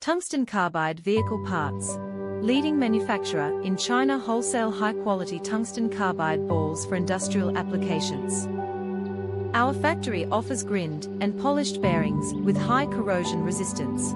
Tungsten carbide vehicle parts. Leading manufacturer in China wholesale high-quality tungsten carbide balls for industrial applications. Our factory offers grind and polished bearings with high corrosion resistance.